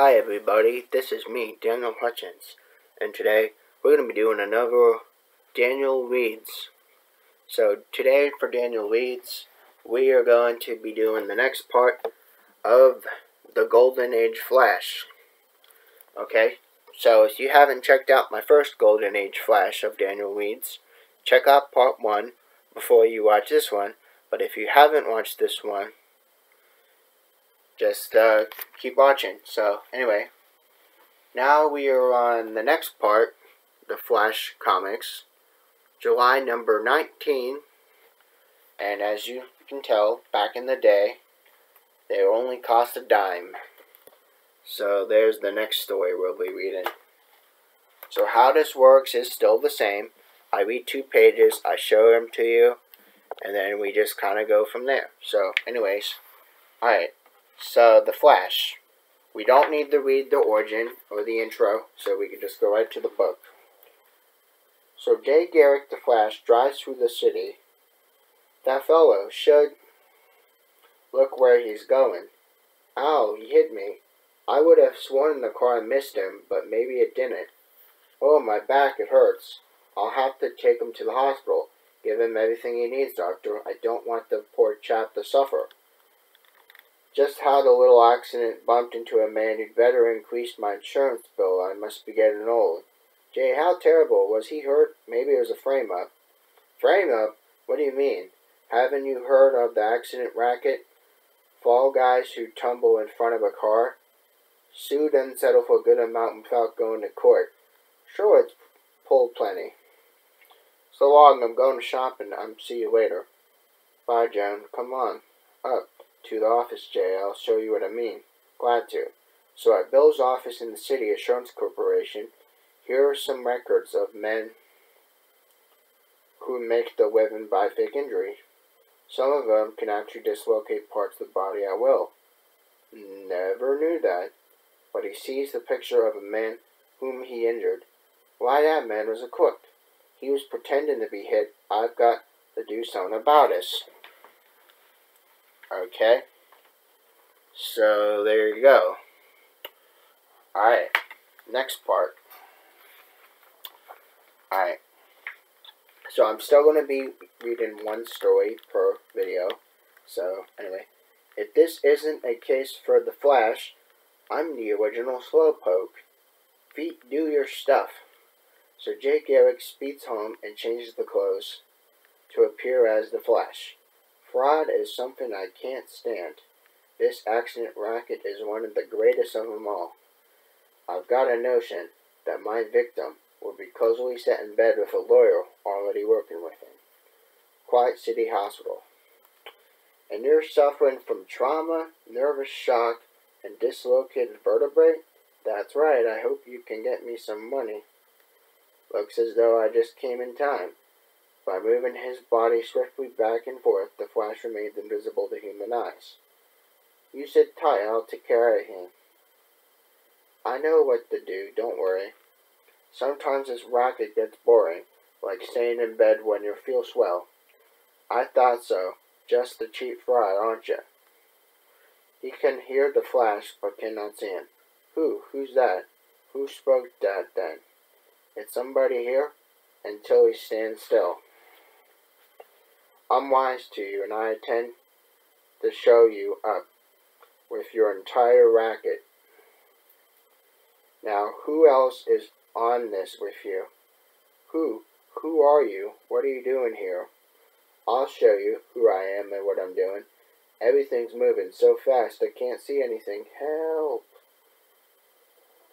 Hi everybody, this is me, Daniel Hutchins, and today we're going to be doing another Daniel Reads. So today for Daniel Reads, we are going to be doing the next part of the Golden Age Flash. Okay, so if you haven't checked out my first Golden Age Flash of Daniel Reads, check out part 1 before you watch this one, but if you haven't watched this one, just uh, keep watching. So, anyway, now we are on the next part, the Flash comics, July number 19. And as you can tell, back in the day, they only cost a dime. So, there's the next story we'll be reading. So, how this works is still the same. I read two pages, I show them to you, and then we just kind of go from there. So, anyways, alright. So, The Flash. We don't need to read the origin or the intro, so we can just go right to the book. So, Jay Garrick the Flash drives through the city. That fellow should look where he's going. Ow, he hit me. I would have sworn the car missed him, but maybe it didn't. Oh, my back, it hurts. I'll have to take him to the hospital. Give him everything he needs, doctor. I don't want the poor chap to suffer. Just how the little accident bumped into a man who'd better increase my insurance bill. I must be getting old. Jay, how terrible. Was he hurt? Maybe it was a frame-up. Frame-up? What do you mean? Haven't you heard of the accident racket? Fall guys who tumble in front of a car? Sue doesn't settle for a good amount without going to court. Sure, it's pulled plenty. So long, I'm going to shopping. I'm see you later. Bye, Joan. Come on. Up to the office, Jay. I'll show you what I mean. Glad to. So at Bill's office in the City Assurance Corporation, here are some records of men who make the living by fake injury. Some of them can actually dislocate parts of the body at will. Never knew that. But he sees the picture of a man whom he injured. Why, that man was a crook. He was pretending to be hit. I've got to do something about it. Okay. So there you go. Alright. Next part. Alright. So I'm still going to be reading one story per video. So anyway. If this isn't a case for The Flash, I'm the original Slowpoke. Feet, do your stuff. So Jay Garrick speeds home and changes the clothes to appear as the Flash. Fraud is something I can't stand. This accident racket is one of the greatest of them all. I've got a notion that my victim will be cozily set in bed with a lawyer already working with him. Quiet City Hospital. And you're suffering from trauma, nervous shock, and dislocated vertebrae? That's right, I hope you can get me some money. Looks as though I just came in time. By moving his body swiftly back and forth, the flash remained invisible to human eyes. You sit tight, I'll take care of him. I know what to do, don't worry. Sometimes this racket gets boring, like staying in bed when you feel swell. I thought so. Just a cheap fry, aren't you? He can hear the flash, but cannot see him. Who? Who's that? Who spoke that then? It's somebody here? Until he stands still. I'm wise to you, and I intend to show you up with your entire racket. Now, who else is on this with you? Who? Who are you? What are you doing here? I'll show you who I am and what I'm doing. Everything's moving so fast I can't see anything. Help!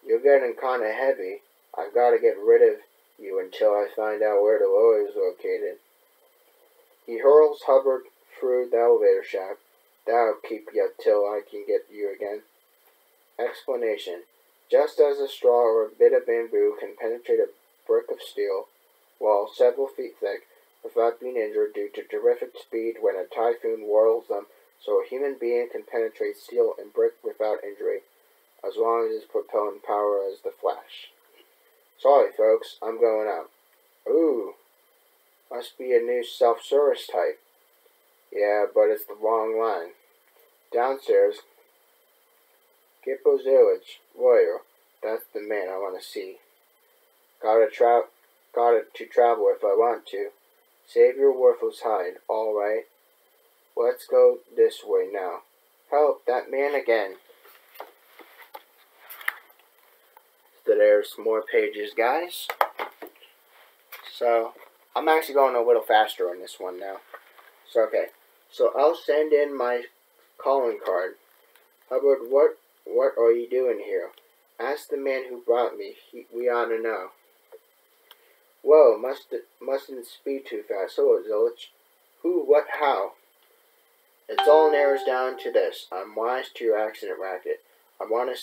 You're getting kinda heavy. I've got to get rid of you until I find out where the is located. He hurls Hubbard through the elevator shaft. That'll keep you till I can get you again. Explanation. Just as a straw or a bit of bamboo can penetrate a brick of steel, while several feet thick, without being injured due to terrific speed when a typhoon whirls them, so a human being can penetrate steel and brick without injury, as long as it's propelling power as the flash. Sorry, folks, I'm going out. Ooh, must be a new self-service type. Yeah, but it's the wrong line. Downstairs, Gippo Village, warrior. That's the man I want to see. Gotta travel, gotta to travel if I want to. Save your worthless hide, all right. Let's go this way now. Help, that man again. So there's more pages, guys. So, I'm actually going a little faster on this one now. So, okay. So, I'll send in my calling card. Hubbard, what, what are you doing here? Ask the man who brought me. He, we ought to know. Whoa, must, mustn't speed too fast. So, Zilch. Who, what, how? It's all narrows down to this. I'm wise to your accident racket. I want to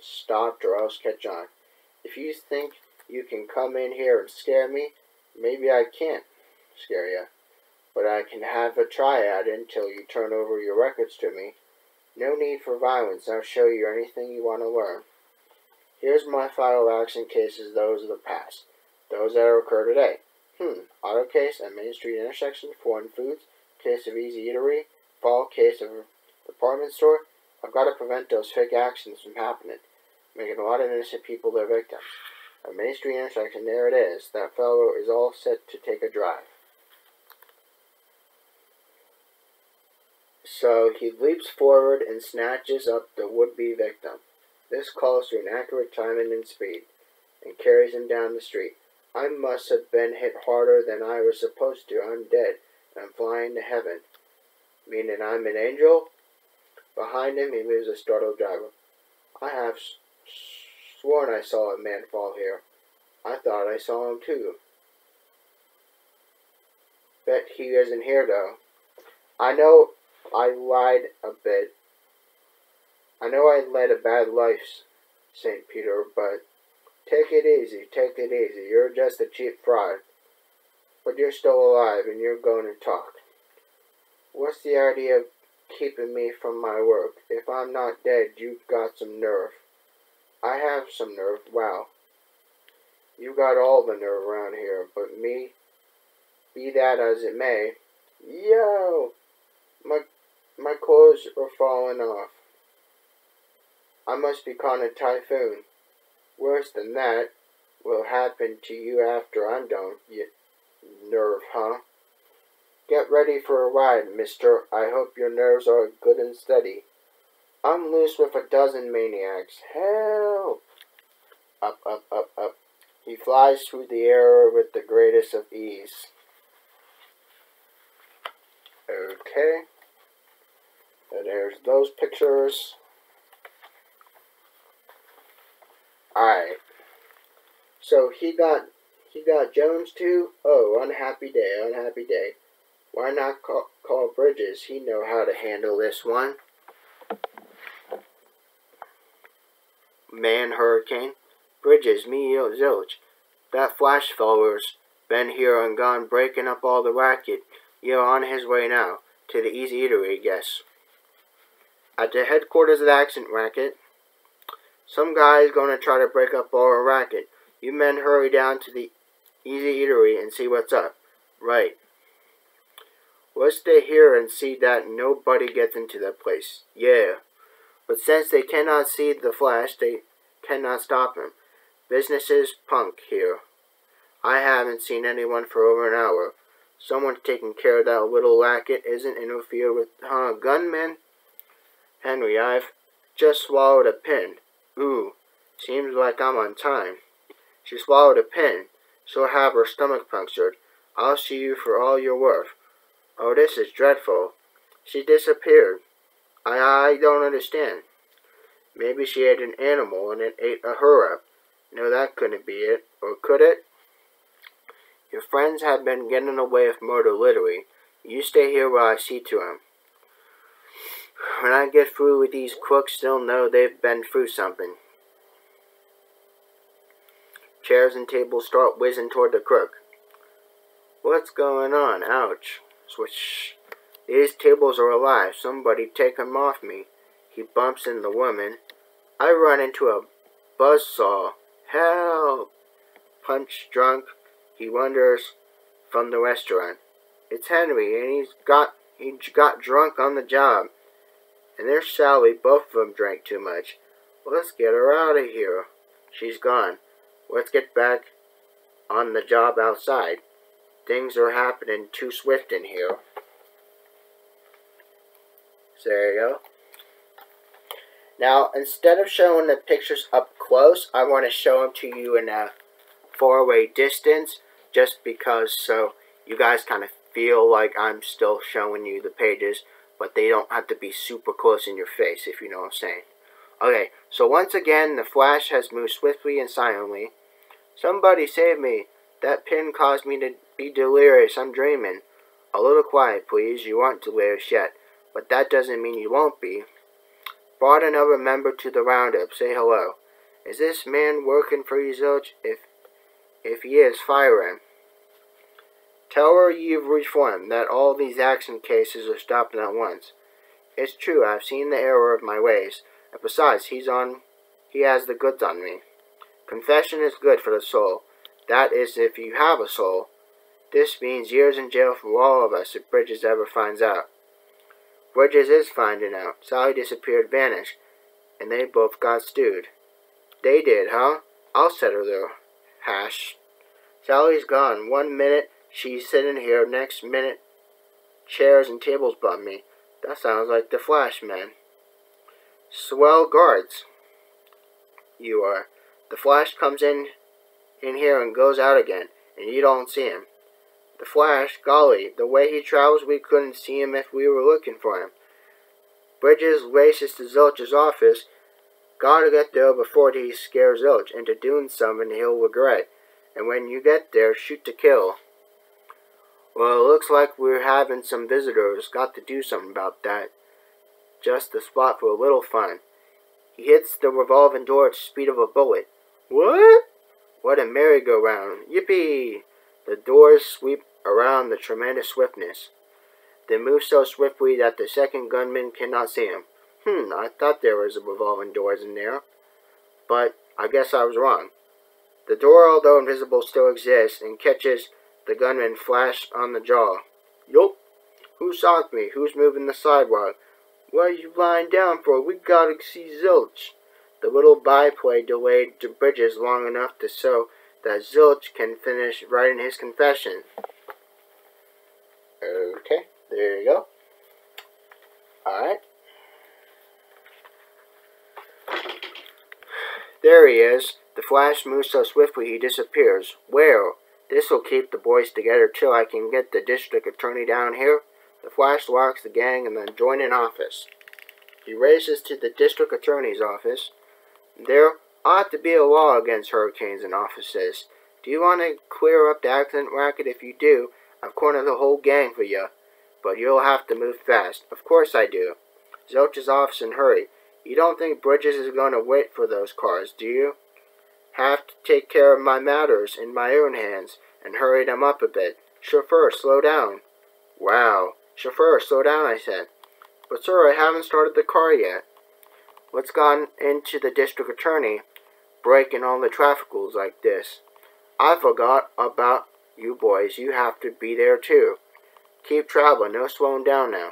stop or else catch on. If you think you can come in here and scare me, maybe I can't scare you. But I can have a try at it until you turn over your records to me. No need for violence. I'll show you anything you want to learn. Here's my file of action cases, those of the past. Those that occur today. Hmm. Auto case at Main Street intersection, foreign foods, case of easy eatery, fall case of department store. I've got to prevent those fake actions from happening making a lot of innocent people their victims. A Main Street intersection, there it is. That fellow is all set to take a drive. So he leaps forward and snatches up the would-be victim. This calls for an accurate timing and speed, and carries him down the street. I must have been hit harder than I was supposed to. I'm dead, and I'm flying to heaven. Meaning I'm an angel? Behind him, he moves a startled driver. I have sworn I saw a man fall here. I thought I saw him too. Bet he isn't here though. I know I lied a bit. I know I led a bad life, St. Peter, but take it easy, take it easy. You're just a cheap fraud. But you're still alive and you're going to talk. What's the idea of keeping me from my work? If I'm not dead, you've got some nerve. I have some nerve. Wow. You got all the nerve around here, but me, be that as it may, yo, my, my clothes are falling off. I must be caught in a typhoon. Worse than that will happen to you after I'm done, you nerve, huh? Get ready for a ride, mister. I hope your nerves are good and steady. I'm loose with a dozen maniacs. Help! Up, up, up, up. He flies through the air with the greatest of ease. Okay. And there's those pictures. Alright. So he got he got Jones too? Oh, unhappy day, unhappy day. Why not call, call Bridges? He know how to handle this one. Man hurricane. Bridges, me zilch. That flash feller's been here and gone breaking up all the racket. You're on his way now. To the Easy Eatery, guess. At the headquarters of the Accent Racket, some guy's gonna try to break up all our racket. You men hurry down to the Easy Eatery and see what's up. Right. We'll stay here and see that nobody gets into that place. Yeah. But since they cannot see the flash, they cannot stop him. Business is punk here. I haven't seen anyone for over an hour. Someone's taking care of that little racket isn't interfere with, huh, gunman? Henry, I've just swallowed a pin. Ooh, seems like I'm on time. She swallowed a pin. She'll have her stomach punctured. I'll see you for all you're worth. Oh, this is dreadful. She disappeared. I, I don't understand. Maybe she had an animal and it ate a her up. No, that couldn't be it. Or could it? Your friends have been getting away with murder, literally. You stay here while I see to them. When I get through with these crooks, they'll know they've been through something. Chairs and tables start whizzing toward the crook. What's going on? Ouch. Swish. These tables are alive. Somebody take them off me. He bumps into the woman. I run into a buzzsaw. Help! Punch drunk. He wanders from the restaurant. It's Henry, and he's got he got drunk on the job. And there's Sally. Both of them drank too much. Let's get her out of here. She's gone. Let's get back on the job outside. Things are happening too swift in here. So there you go. Now, instead of showing the pictures up close, I want to show them to you in a far-away distance, just because so you guys kind of feel like I'm still showing you the pages, but they don't have to be super close in your face, if you know what I'm saying. Okay, so once again, the Flash has moved swiftly and silently. Somebody save me. That pin caused me to be delirious. I'm dreaming. A little quiet, please. You aren't delirious yet, but that doesn't mean you won't be. Brought another member to the roundup. Say hello. Is this man working for you, Zilch? If, if he is, fire him. Tell her you've reformed, that all these accident cases are stopping at once. It's true, I've seen the error of my ways, and besides, he's on, he has the goods on me. Confession is good for the soul. That is, if you have a soul. This means years in jail for all of us if Bridges ever finds out. Bridges is finding out. Sally disappeared, vanished, and they both got stewed. They did, huh? I'll settle their hash. Sally's gone. One minute she's sitting here, next minute chairs and tables bump me. That sounds like the Flash, man. Swell guards. You are. The Flash comes in in here and goes out again, and you don't see him. The Flash, golly, the way he travels, we couldn't see him if we were looking for him. Bridges races to Zilch's office. Gotta get there before he scares Zilch into doing something he'll regret. And when you get there, shoot to kill. Well, it looks like we're having some visitors. Got to do something about that. Just the spot for a little fun. He hits the revolving door at the speed of a bullet. What? What a merry-go-round. Yippee! The doors sweep around the tremendous swiftness. They move so swiftly that the second gunman cannot see him. Hmm, I thought there was a revolving doors in there. But I guess I was wrong. The door, although invisible, still exists and catches the gunman flash on the jaw. Yup. Who socked me? Who's moving the sidewalk? What are you lying down for? We gotta see Zilch. The little byplay delayed the bridges long enough to so that Zilch can finish writing his confession. Okay, there you go. Alright. There he is. The flash moves so swiftly he disappears. Well, This'll keep the boys together till I can get the district attorney down here. The flash locks the gang and then join an office. He races to the district attorney's office. There ought to be a law against hurricanes in offices. Do you want to clear up the accident racket? If you do, I've cornered the whole gang for you. But you'll have to move fast. Of course I do. Zilch's office and hurry. You don't think Bridges is going to wait for those cars, do you? Have to take care of my matters in my own hands and hurry them up a bit. Chauffeur, slow down. Wow. Chauffeur, slow down, I said. But sir, I haven't started the car yet. What's gone into the district attorney breaking all the traffic rules like this? I forgot about you boys. You have to be there too. Keep traveling, no slowing down now.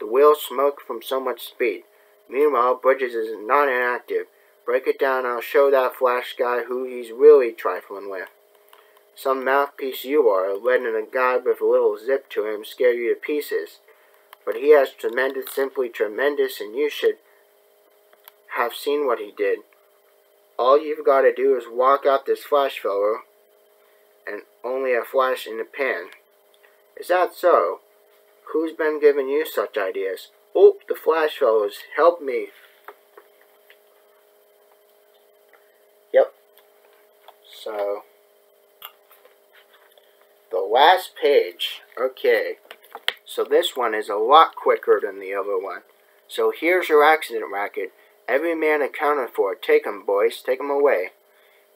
The wheels smoke from so much speed. Meanwhile, Bridges is not inactive. Break it down, I'll show that flash guy who he's really trifling with. Some mouthpiece you are, letting a guy with a little zip to him scare you to pieces. But he has tremendous, simply tremendous, and you should have seen what he did. All you've got to do is walk out this flash fellow, and only a flash in the pan. Is that so? Who's been giving you such ideas? Oh, the flash fellows, help me. Yep. So, the last page. Okay. So this one is a lot quicker than the other one. So here's your accident racket. Every man accounted for. Take 'em, boys. Take 'em away.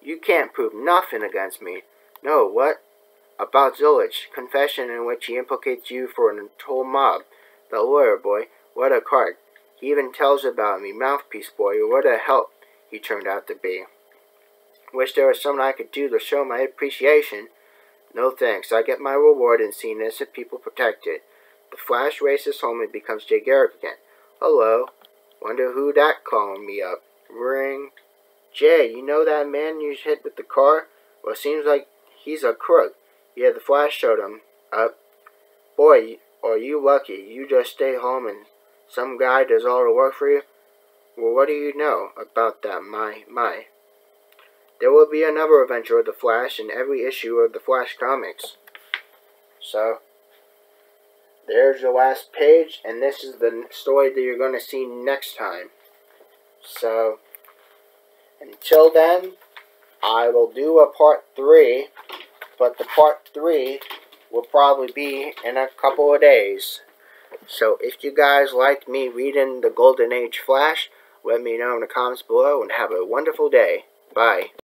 You can't prove nothing against me. No, what? About Zilch. Confession in which he implicates you for an entire mob. The lawyer, boy. What a card. He even tells about me. Mouthpiece, boy. What a help he turned out to be. Wish there was something I could do to show my appreciation. No thanks. I get my reward in seeing innocent people protected. The Flash races home and becomes Jay Garrick again. Hello. Wonder who that calling me up. Ring. Jay, you know that man you hit with the car? Well, seems like he's a crook. Yeah, the flash showed him up. Boy, are you lucky. You just stay home and some guy does all the work for you. Well, what do you know about that, my, my? There will be another adventure of the Flash in every issue of the Flash comics. So, there's the last page, and this is the story that you're going to see next time. So, until then, I will do a part 3, but the part 3 will probably be in a couple of days. So if you guys like me reading the Golden Age Flash, let me know in the comments below and have a wonderful day. Bye.